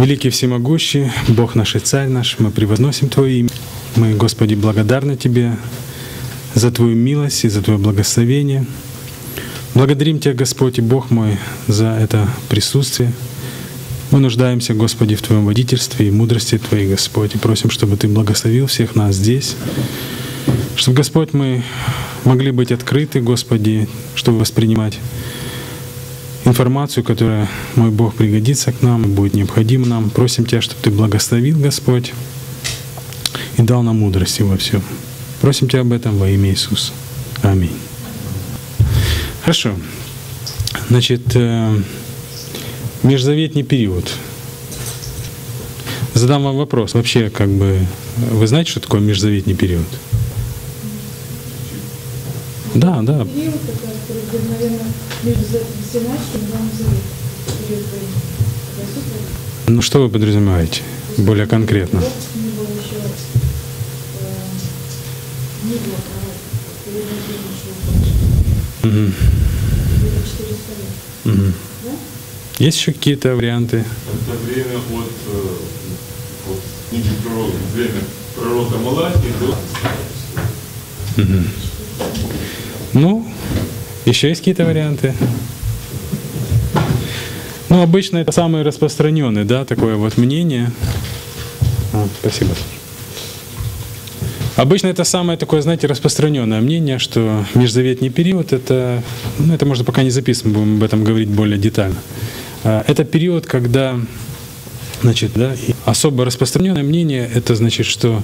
Великий всемогущий, Бог наш и Царь наш, мы превозносим Твое имя. Мы, Господи, благодарны Тебе за Твою милость и за Твое благословение. Благодарим Тебя, Господь и Бог мой, за это присутствие. Мы нуждаемся, Господи, в Твоем водительстве и мудрости Твоей, Господь, и просим, чтобы Ты благословил всех нас здесь, чтобы, Господь, мы могли быть открыты, Господи, чтобы воспринимать информацию, которая, мой Бог, пригодится к нам, будет необходима нам. Просим Тебя, чтобы Ты благословил, Господь, и дал нам мудрости во всем. Просим Тебя об этом во имя Иисуса. Аминь. Хорошо. Значит, э, межзаветний период. Задам вам вопрос. Вообще, как бы, вы знаете, что такое межзаветний период? Да, да. Наверное, между и. Ну что вы подразумеваете более конкретно? Вот не было еще, не было пророка. Перед ним еще Мгм. где-то 400 лет. Мгм. Да? Есть еще какие-то варианты? Это время от, э, от книги пророка, время пророка Малахии до Мгм. Ну, еще есть какие-то варианты? Ну, обычно это самый распространенный, да, такое вот мнение. А, спасибо. Обычно это самое такое, знаете, распространенное мнение, что межзаветний период это, ну, это можно пока не записывать, будем об этом говорить более детально. А, Это период, когда, значит, да, особо распространенное мнение, это значит, что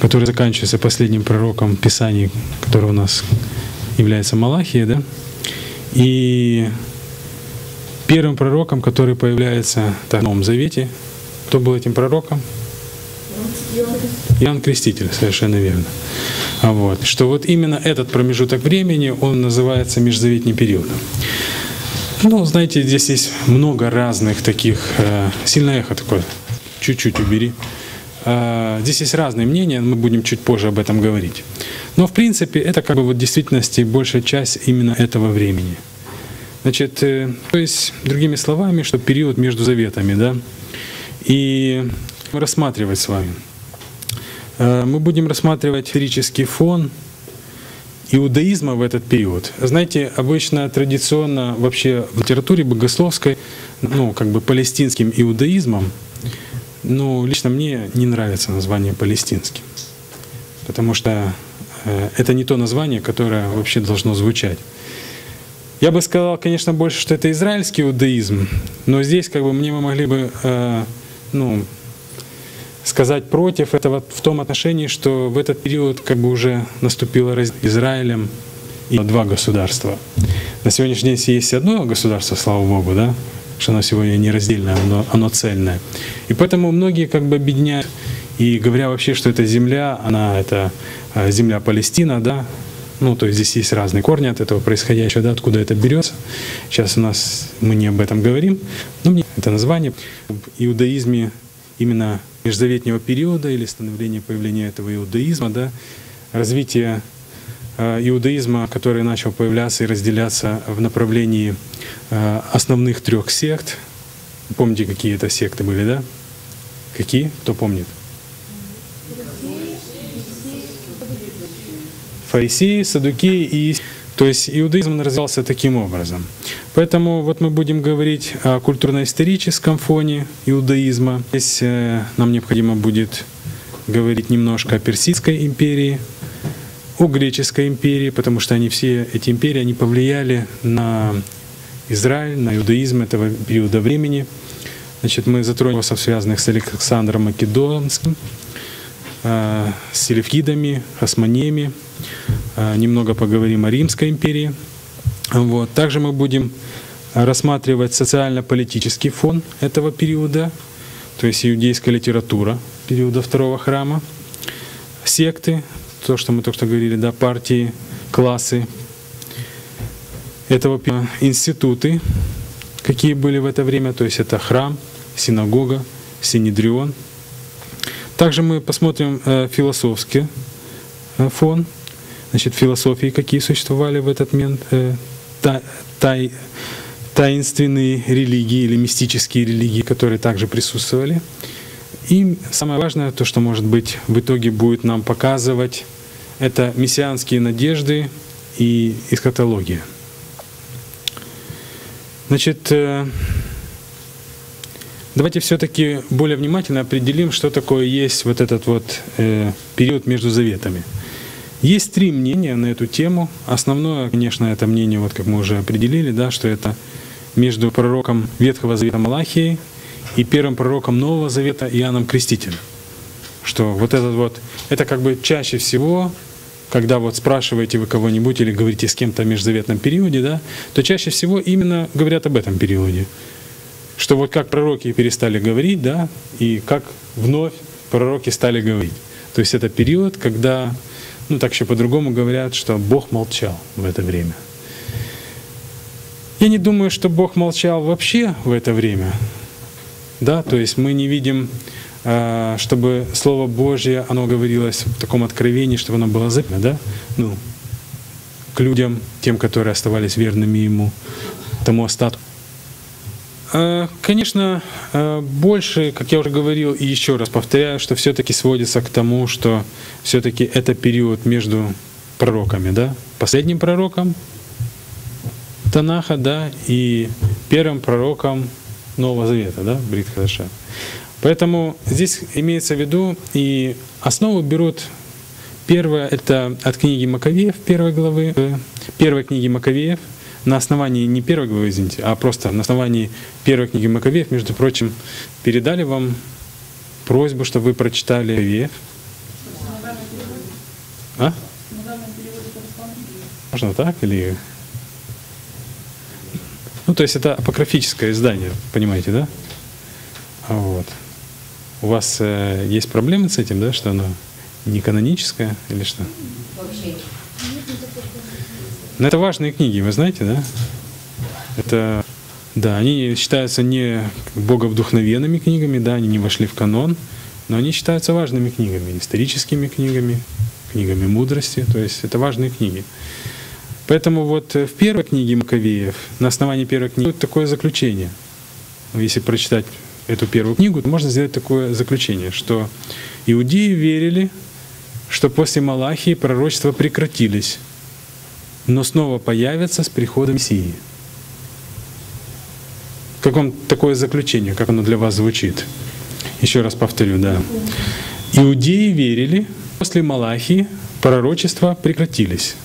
который заканчивается последним пророком Писаний, который у нас является Малахия, да, и первым пророком, который появляется так, в Новом Завете, кто был этим пророком? Иоанн Креститель, совершенно верно. А вот, что вот именно этот промежуток времени, он называется межзаветним периодом. Ну, знаете, здесь есть много разных таких, э, сильное эхо такое, чуть-чуть убери. Э, Здесь есть разные мнения, мы будем чуть позже об этом говорить. Но в принципе это как бы вот в действительности большая часть именно этого времени. Значит, э, то есть, другими словами, что период между заветами, да, и рассматривать с вами. Э, Мы будем рассматривать исторический фон иудаизма в этот период. Знаете, обычно традиционно вообще в литературе богословской, ну, как бы палестинским иудаизмом, ну, лично мне не нравится название палестинским, потому что это не то название, которое вообще должно звучать. Я бы сказал, конечно, больше, что это израильский иудаизм, но здесь как бы мне мы могли бы, э, ну, сказать против этого в том отношении, что в этот период как бы уже наступило Израилем и два государства. На сегодняшний день есть одно государство, слава Богу, да, что оно сегодня нераздельное, оно, оно цельное. И поэтому многие как бы объединяют и говоря вообще, что эта земля, она это э, земля Палестина, да, ну, то есть здесь есть разные корни от этого происходящего, да, откуда это берется. Сейчас у нас мы не об этом говорим, но мне это название в иудаизме именно межзаветнего периода или становления появления этого иудаизма, да, развитие иудаизма, который начал появляться и разделяться в направлении э, основных трех сект. Помните, какие это секты были, да? Какие? Кто помнит? Фарисеи, Садукеи и то есть иудаизм развивался таким образом. Поэтому вот мы будем говорить о культурно-историческом фоне иудаизма. Здесь э, нам необходимо будет говорить немножко о Персидской империи, о Греческой империи, потому что они все эти империи они повлияли на Израиль, на иудаизм этого периода времени. Значит, мы затронем вопросов, связанных с Александром Македонским, э, с селевкидами, османиями, Э, немного поговорим о Римской империи. Вот. Также мы будем рассматривать социально-политический фон этого периода, то есть иудейская литература периода второго храма, секты, то, что мы только что говорили, да, партии, классы этого институты, какие были в это время, то есть это храм, синагога, синедрион. Также мы посмотрим э, философский э, фон, значит, философии, какие существовали в этот момент, э, та- тай- таинственные религии или мистические религии, которые также присутствовали. И самое важное, то, что, может быть, в итоге будет нам показывать, это мессианские надежды и эскатология. Значит, э, давайте все-таки более внимательно определим, что такое есть вот этот вот э, период между заветами. Есть три мнения на эту тему. Основное, конечно, это мнение, вот как мы уже определили, да, что это между пророком Ветхого Завета Малахией и первым пророком Нового Завета Иоанном Крестителем. Что вот этот вот, это как бы чаще всего, когда вот спрашиваете вы кого-нибудь или говорите с кем-то в межзаветном периоде, да, то чаще всего именно говорят об этом периоде. Что вот как пророки перестали говорить, да, и как вновь пророки стали говорить. То есть это период, когда, ну так еще по-другому говорят, что Бог молчал в это время. Я не думаю, что Бог молчал вообще в это время. Да, то есть мы не видим, чтобы Слово Божье, оно говорилось в таком откровении, чтобы оно было записано, да, ну, к людям, тем, которые оставались верными Ему, тому остатку. А, конечно, а, больше, как я уже говорил и еще раз повторяю, что все-таки сводится к тому, что все-таки это период между пророками, да, последним пророком Танаха, да, и первым пророком Нового Завета, да, Брит Хадаша. Поэтому здесь имеется в виду, и основу берут первое, это от книги Маковеев, первой главы, э, первой книги Маковеев, на основании не первой главы, извините, а просто на основании первой книги Маковеев, между прочим, передали вам просьбу, чтобы вы прочитали Маковеев. А? Можно так или... Ну, то есть это апокрифическое издание, понимаете, да? Вот. У вас э, есть проблемы с этим, да, что оно не каноническое или что? Вообще. Но это важные книги, вы знаете, да? Это, да, они считаются не боговдухновенными книгами, да, они не вошли в канон, но они считаются важными книгами, историческими книгами, книгами мудрости, то есть это важные книги. Поэтому вот в первой книге Маковеев, на основании первой книги, такое заключение. Если прочитать эту первую книгу, можно сделать такое заключение, что иудеи верили, что после Малахии пророчества прекратились, но снова появятся с приходом Мессии. Как вам такое заключение, как оно для вас звучит? Еще раз повторю, да. Иудеи верили, после Малахии пророчества прекратились,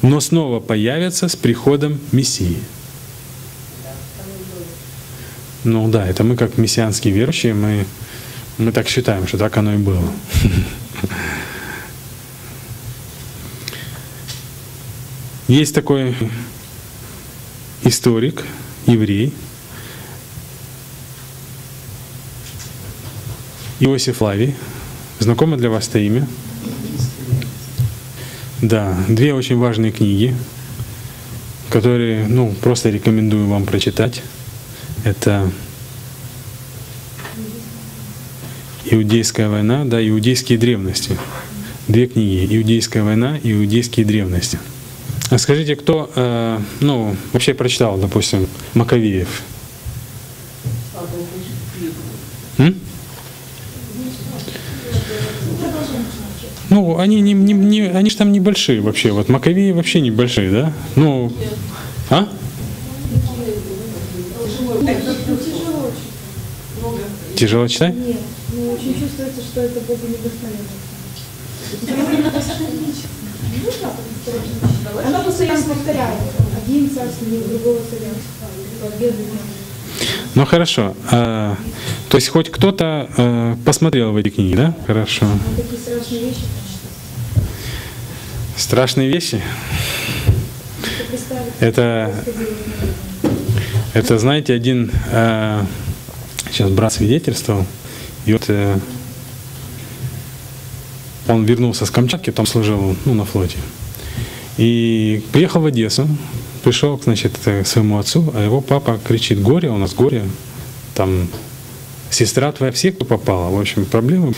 но снова появятся с приходом Мессии. Ну да, это мы как мессианские верующие, мы, мы так считаем, что так оно и было. Есть такой историк, еврей, Иосиф Лавий. Знакомо для вас это имя? Да, две очень важные книги, которые, ну, просто рекомендую вам прочитать. Это Иудейская война, да, Иудейские древности. Две книги. Иудейская война и Иудейские древности. А скажите, кто, э, ну, вообще прочитал, допустим, Маковеев? М? Ну, они не, не, не, они же там небольшие вообще. Вот Маковеи вообще небольшие, да? Ну, а? Тяжело читать? Нет, ну очень чувствуется, что это Богу недостоверно. Она постоянно повторяет. Один царство, другого царя. Ну хорошо. А, то есть хоть кто-то а, посмотрел в эти книги, да? Хорошо. Такие страшные вещи Страшные вещи? Это, это знаете, один а, сейчас брат свидетельствовал, и вот э, он вернулся с Камчатки, там служил ну, на флоте. И приехал в Одессу, пришел, значит, к своему отцу, а его папа кричит, горе, у нас горе, там сестра твоя все, кто попала, в общем, проблемы.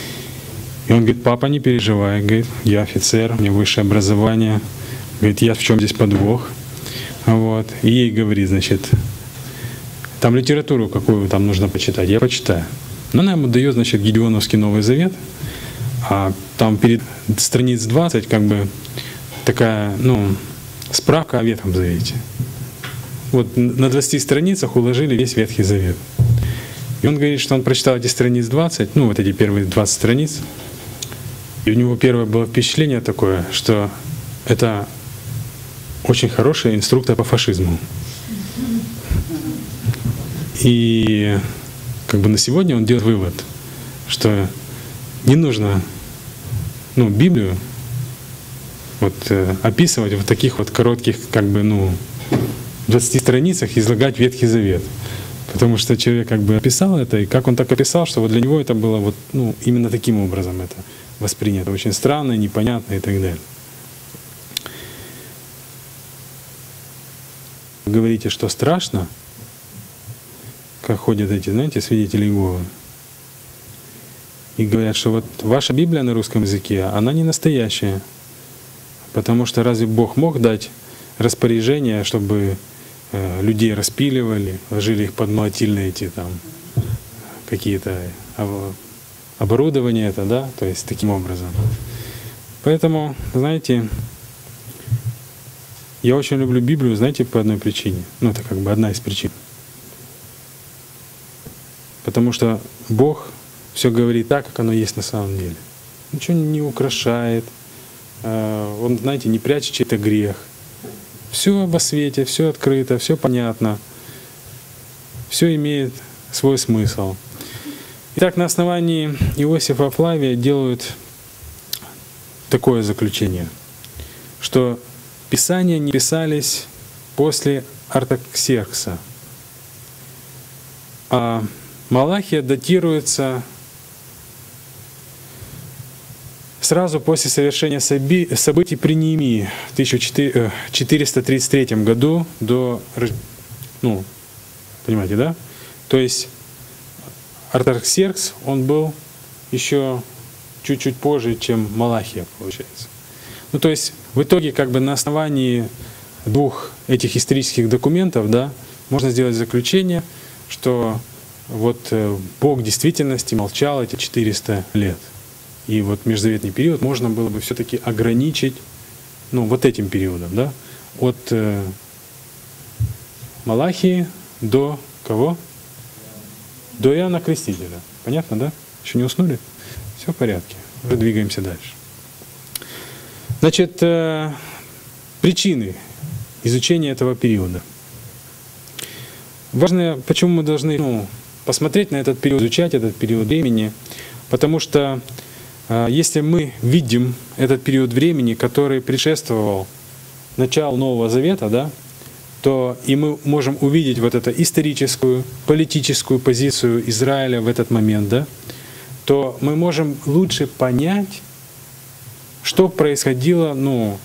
И он говорит, папа, не переживай, говорит, я офицер, у меня высшее образование, говорит, я в чем здесь подвох? Вот. И ей говорит, значит, там литературу какую там нужно почитать, я почитаю. Но она ему дает, значит, Гедеоновский Новый Завет, а там перед страниц 20 как бы такая, ну, справка о Ветхом Завете. Вот на 20 страницах уложили весь Ветхий Завет. И он говорит, что он прочитал эти страниц 20, ну вот эти первые 20 страниц, и у него первое было впечатление такое, что это очень хороший инструктор по фашизму. И как бы на сегодня он делает вывод, что не нужно ну, Библию вот, э, описывать в таких вот коротких, как бы, ну, 20 страницах излагать Ветхий Завет. Потому что человек как бы описал это, и как он так описал, что вот для него это было вот, ну, именно таким образом это воспринято. Очень странно, непонятно и так далее. Говорите, что страшно, как ходят эти, знаете, свидетели Иеговы. И говорят, что вот ваша Библия на русском языке, она не настоящая. Потому что разве Бог мог дать распоряжение, чтобы э, людей распиливали, ложили их под молотильные эти там какие-то оборудование это, да, то есть таким образом. Поэтому, знаете, я очень люблю Библию, знаете, по одной причине. Ну, это как бы одна из причин. Потому что Бог все говорит так, как оно есть на самом деле. Ничего не украшает. Э, он, знаете, не прячет чей-то грех. Все во свете, все открыто, все понятно. Все имеет свой смысл. Итак, на основании Иосифа Флавия делают такое заключение, что Писания не писались после Артаксеркса, а Малахия датируется сразу после совершения событий при Неемии в 1433 э, году до, ну, понимаете, да? То есть Артаксеркс, он был еще чуть-чуть позже, чем Малахия, получается. Ну, то есть в итоге как бы на основании двух этих исторических документов, да, можно сделать заключение, что вот э, Бог в действительности молчал эти 400 лет. И вот межзаветный период можно было бы все-таки ограничить, ну, вот этим периодом, да, от э, Малахии до кого? До Иоанна Крестителя. Понятно, да? Еще не уснули? Все в порядке. Уже двигаемся дальше. Значит, э, причины изучения этого периода. Важно, почему мы должны ну, посмотреть на этот период, изучать этот период времени, потому что э, если мы видим этот период времени, который предшествовал началу Нового Завета, да, то и мы можем увидеть вот эту историческую, политическую позицию Израиля в этот момент, да, то мы можем лучше понять, что происходило ну,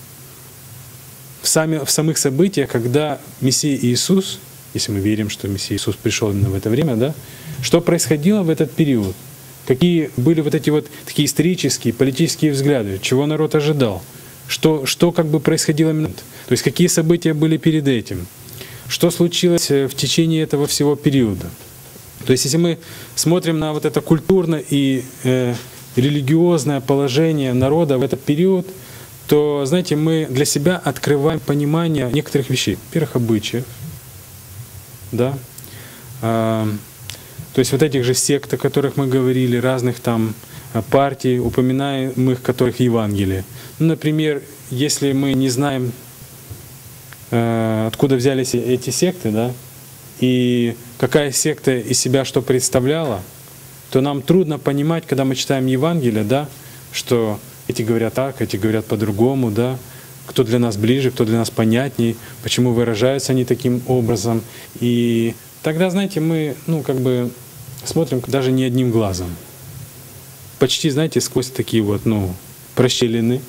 в, сами, в самых событиях, когда Мессия Иисус, если мы верим, что Мессия Иисус пришел именно в это время, да, что происходило в этот период, какие были вот эти вот такие исторические, политические взгляды, чего народ ожидал, что, что как бы происходило именно. То есть какие события были перед этим, что случилось э, в течение этого всего периода. То есть если мы смотрим на вот это культурно и э, религиозное положение народа в этот период, то, знаете, мы для себя открываем понимание некоторых вещей, первых обычаев, да, а, то есть вот этих же сект, о которых мы говорили, разных там а, партий, упоминаемых которых Евангелие. Ну, например, если мы не знаем Э, откуда взялись эти секты, да, и какая секта из себя что представляла, то нам трудно понимать, когда мы читаем Евангелие, да, что эти говорят так, эти говорят по-другому, да, кто для нас ближе, кто для нас понятней, почему выражаются они таким образом. И тогда, знаете, мы, ну, как бы смотрим даже не одним глазом. Почти, знаете, сквозь такие вот, ну, прощелины,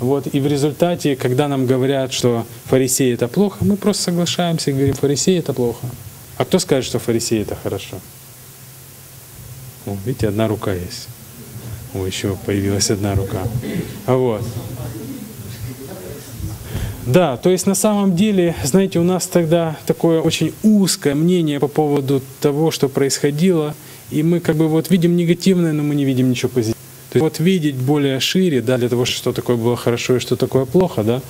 вот, и в результате, когда нам говорят, что фарисеи это плохо, мы просто соглашаемся и говорим, фарисеи это плохо. А кто скажет, что фарисеи это хорошо? О, видите, одна рука есть. О, еще появилась одна рука. А вот. Да, то есть на самом деле, знаете, у нас тогда такое очень узкое мнение по поводу того, что происходило, и мы как бы вот видим негативное, но мы не видим ничего позитивного. То есть вот видеть более шире, да, для того, что такое было хорошо и что такое плохо, да,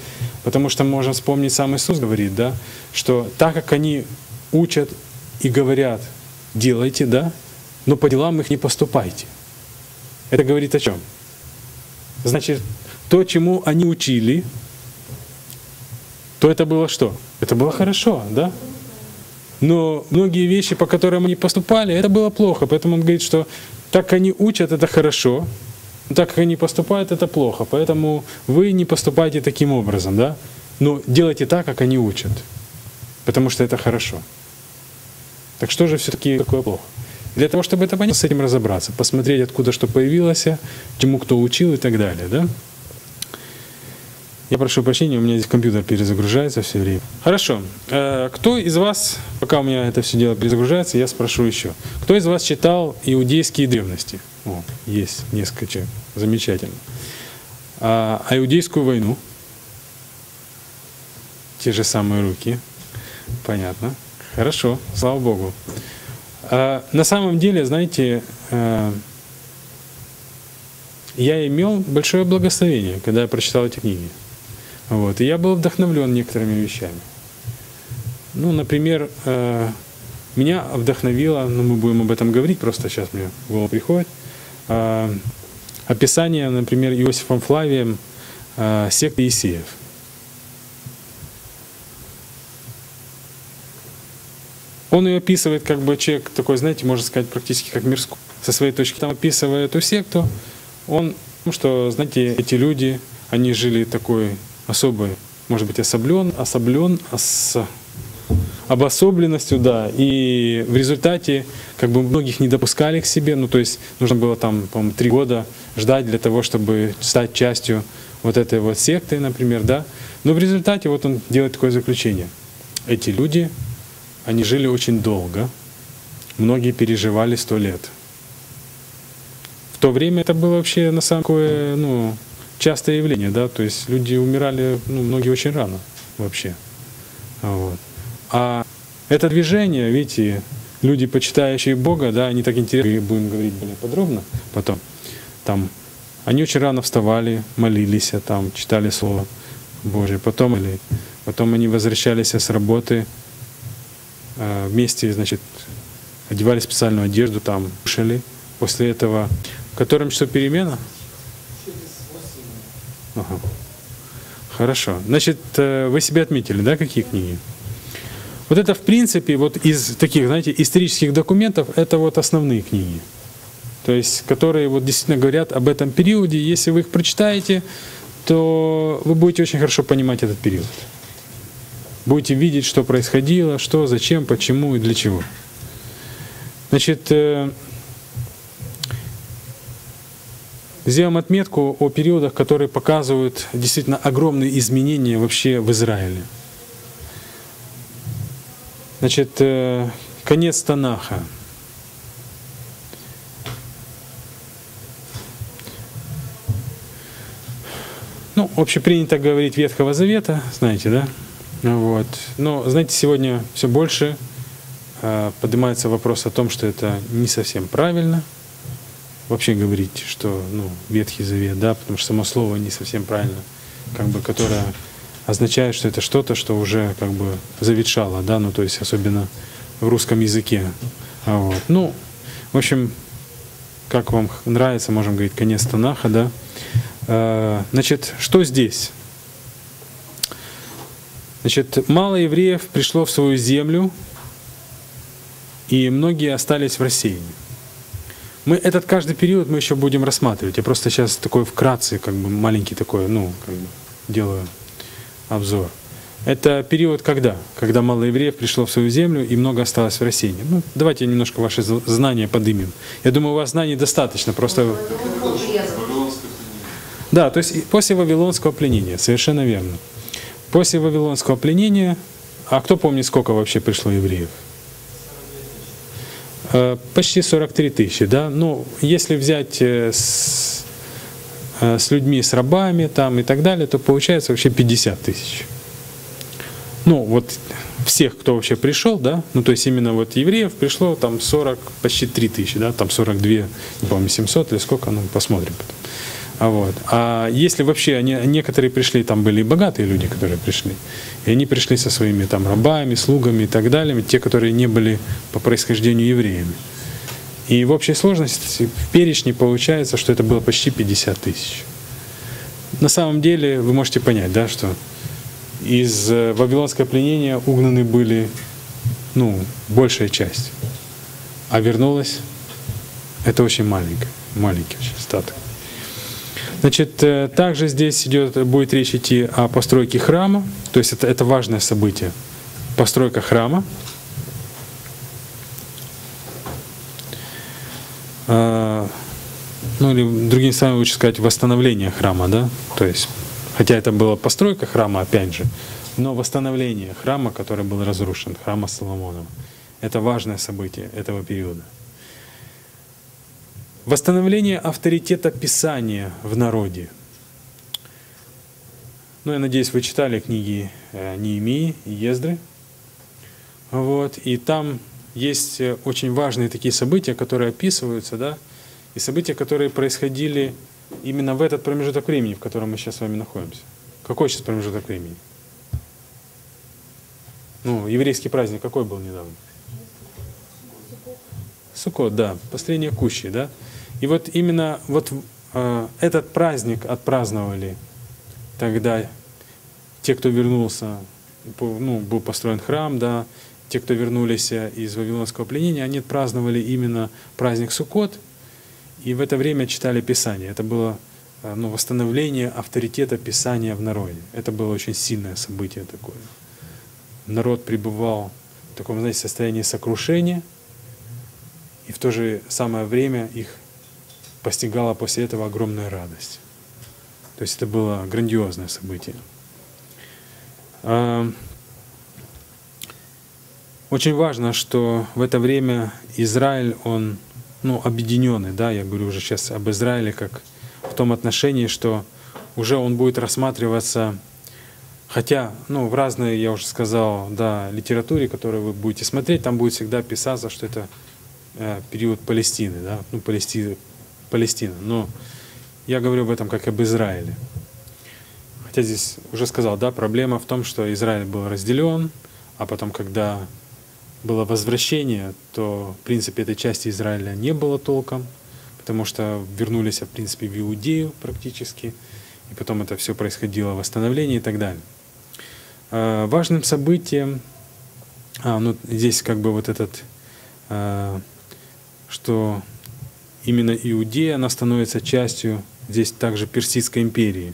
потому что можем вспомнить, сам Иисус говорит, да, что так как они учат и говорят, делайте, да, но по делам их не поступайте. Это говорит о чем? Значит, то, чему они учили, то это было что? Это было хорошо, да? Но многие вещи, по которым они поступали, это было плохо. Поэтому он говорит, что так они учат, это хорошо, так как они поступают, это плохо. Поэтому вы не поступайте таким образом, да? Но делайте так, как они учат, потому что это хорошо. Так что же все-таки такое плохо? Для того, чтобы это понять, с этим разобраться, посмотреть, откуда что появилось, чему кто учил и так далее, да? Я прошу прощения, у меня здесь компьютер перезагружается все время. Хорошо. Э, кто из вас, пока у меня это все дело перезагружается, я спрошу еще. Кто из вас читал иудейские древности? О, есть несколько человек. Замечательно. А, а иудейскую войну? Те же самые руки. Понятно. Хорошо, слава Богу. А, на самом деле, знаете, э, я имел большое благословение, когда я прочитал эти книги. Вот. И я был вдохновлен некоторыми вещами. Ну, например, э, меня вдохновило, ну, мы будем об этом говорить, просто сейчас мне в голову приходит, э, описание, например, Иосифом Флавием э, секты Исеев. Он ее описывает как бы человек такой, знаете, можно сказать, практически как мирской. Со своей точки там описывая эту секту, он, ну, что, знаете, эти люди, они жили такой особой, может быть, особлен, особлен, ос, обособленностью, да, и в результате как бы многих не допускали к себе, ну то есть нужно было там, по-моему, три года ждать для того, чтобы стать частью вот этой вот секты, например, да, но в результате вот он делает такое заключение. Эти люди, они жили очень долго, многие переживали сто лет. В то время это было вообще на самом деле, ну, частое явление, да, то есть люди умирали, ну, многие очень рано вообще. Вот. А это движение, видите, люди, почитающие Бога, да, они так интересно, будем говорить более подробно потом, там, они очень рано вставали, молились, а там, читали Слово Божье, потом, или, потом они возвращались с работы, а, вместе, значит, одевали специальную одежду, там, кушали, после этого, в котором что перемена? Ага. Хорошо. Значит, э, вы себе отметили, да, какие книги? Вот это, в принципе, вот из таких, знаете, исторических документов, это вот основные книги. То есть, которые вот действительно говорят об этом периоде. Если вы их прочитаете, то вы будете очень хорошо понимать этот период. Будете видеть, что происходило, что, зачем, почему и для чего. Значит, э, Сделаем отметку о периодах, которые показывают действительно огромные изменения вообще в Израиле. Значит, э, конец Танаха. Ну, общепринято говорить Ветхого Завета, знаете, да? Вот. Но, знаете, сегодня все больше э, поднимается вопрос о том, что это не совсем правильно – вообще говорить, что ну, Ветхий Завет, да, потому что само слово не совсем правильно, как бы, которое означает, что это что-то, что уже как бы заветшало, да, ну то есть особенно в русском языке. А вот. Ну, в общем, как вам нравится, можем говорить, конец Танаха, да. А, значит, что здесь? Значит, мало евреев пришло в свою землю, и многие остались в рассеянии. Мы этот каждый период мы еще будем рассматривать. Я просто сейчас такой вкратце, как бы маленький такой, ну, как бы делаю обзор. Это период когда? Когда мало евреев пришло в свою землю и много осталось в России. Ну, давайте немножко ваши знания подымем. Я думаю, у вас знаний достаточно, просто... Да, то есть после Вавилонского пленения, совершенно верно. После Вавилонского пленения, а кто помнит, сколько вообще пришло евреев? Э, почти 43 тысячи, да. Ну, если взять э, с, э, с людьми, с рабами там и так далее, то получается вообще 50 тысяч. ну вот всех, кто вообще пришел, да, ну то есть именно вот евреев пришло там 40, почти 3 тысячи, да, там 42, не помню, 700 или сколько, ну посмотрим потом. А, вот. а если вообще они, некоторые пришли, там были и богатые люди, которые пришли, и они пришли со своими там рабами, слугами и так далее, те, которые не были по происхождению евреями. И в общей сложности в перечне получается, что это было почти 50 тысяч. На самом деле вы можете понять, да, что из э, вавилонского пленения угнаны были, ну, большая часть. А вернулась, это очень маленькая, маленький очень статок. Значит, э, также здесь идет, будет речь идти о постройке храма, то есть это, это важное событие. Постройка храма. А, ну или другими словами лучше сказать восстановление храма, да, то есть Хотя это была постройка храма, опять же, но восстановление храма, который был разрушен, храма Соломонова, это важное событие этого периода. Восстановление авторитета Писания в народе. Ну, я надеюсь, вы читали книги э, Неемии и Ездры. Вот, и там есть э, очень важные такие события, которые описываются, да, и события, которые происходили именно в этот промежуток времени, в котором мы сейчас с вами находимся. Какой сейчас промежуток времени? Ну, еврейский праздник какой был недавно? Сукот, да, построение кущи, да. И вот именно вот э, этот праздник отпраздновали тогда те, кто вернулся, ну, был построен храм, да, те, кто вернулись из Вавилонского пленения, они праздновали именно праздник Суккот, и в это время читали Писание. Это было э, ну, восстановление авторитета Писания в народе. Это было очень сильное событие такое. Народ пребывал в таком, знаете, состоянии сокрушения, и в то же самое время их постигала после этого огромная радость. То есть это было грандиозное событие. А, очень важно, что в это время Израиль, он ну, объединенный, да, я говорю уже сейчас об Израиле как в том отношении, что уже он будет рассматриваться, хотя, ну, в разной, я уже сказал, да, литературе, которую вы будете смотреть, там будет всегда писаться, что это э, период Палестины, да, ну, Палестина, Палестина, но я говорю об этом как об Израиле. Хотя здесь уже сказал, да, проблема в том, что Израиль был разделен, а потом, когда было возвращение, то, в принципе, этой части Израиля не было толком, потому что вернулись, в принципе, в Иудею практически, и потом это все происходило, восстановление и так далее. А, важным событием, а, ну, здесь как бы вот этот, а, что именно Иудея, она становится частью здесь также Персидской империи.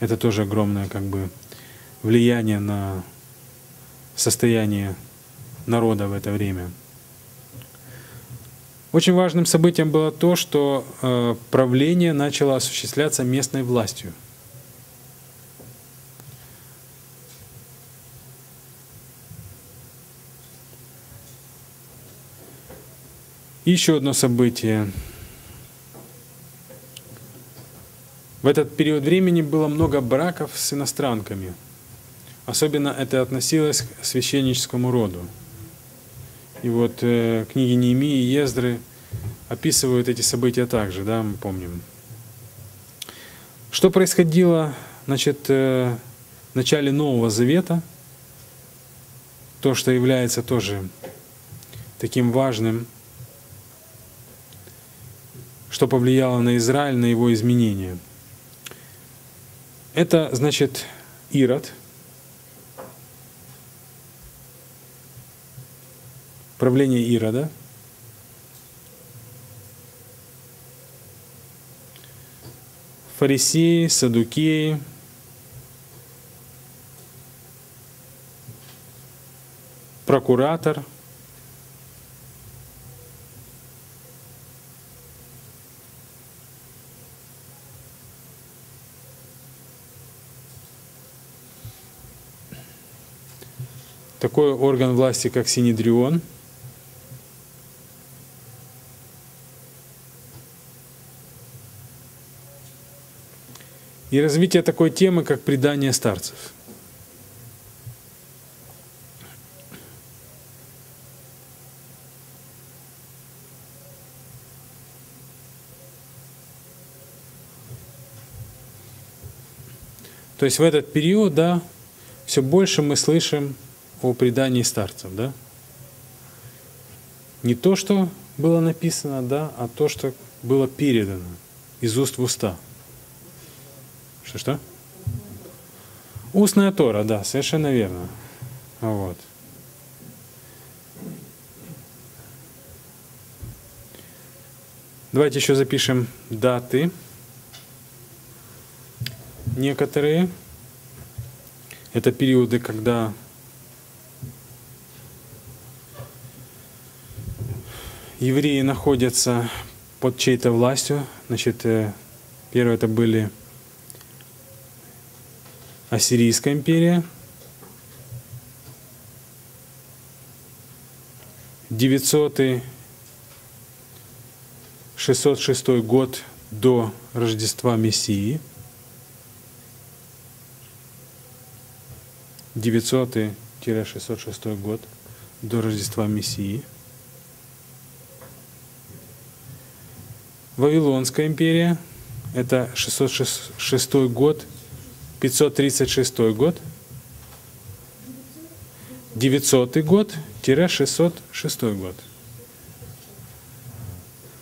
Это тоже огромное как бы влияние на состояние народа в это время. Очень важным событием было то, что э, правление начало осуществляться местной властью. Еще одно событие. В этот период времени было много браков с иностранками. Особенно это относилось к священническому роду. И вот э, книги Неемии и Ездры описывают эти события также, да, мы помним. Что происходило, значит, э, в начале Нового Завета, то, что является тоже таким важным, что повлияло на Израиль, на его изменения. Это, значит, Ирод – правление Ирода. Фарисеи, садукеи, прокуратор, такой орган власти, как Синедрион, и развитие такой темы, как предание старцев. То есть в этот период, да, все больше мы слышим о предании старцев, да? Не то, что было написано, да, а то, что было передано из уст в уста. Что-что? Устная Тора, да, совершенно верно. Вот. Давайте еще запишем даты. Некоторые. Это периоды, когда евреи находятся под чьей-то властью. Значит, э, первое это были Ассирийская империя, 900 606 год до Рождества Мессии, 900-606 год до Рождества Мессии, Вавилонская империя, это 606 год, 536 год, 900 год, 606 год.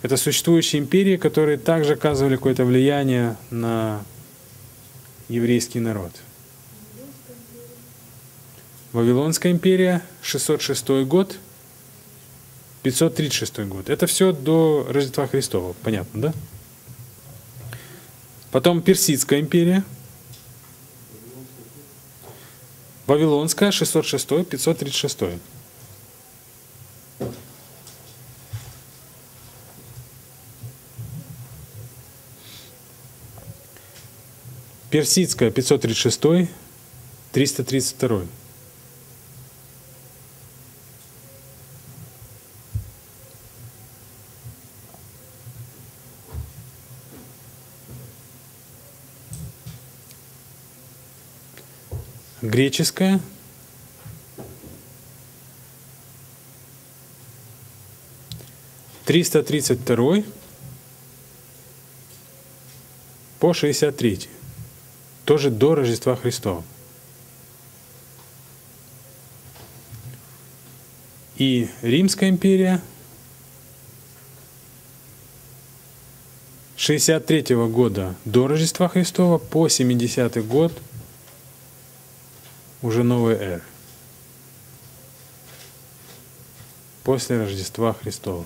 Это существующие империи, которые также оказывали какое-то влияние на еврейский народ. Вавилонская империя, 606 год, 536 год. Это все до Рождества Христова, понятно, да? Потом Персидская империя, Вавилонская, 606, 536. Персидская 536, 332. Греческая. триста тридцать второй по шестьдесят третий. Тоже до Рождества Христова. И Римская империя. 63 года до Рождества Христова по 70 год уже новой эры. После Рождества Христова.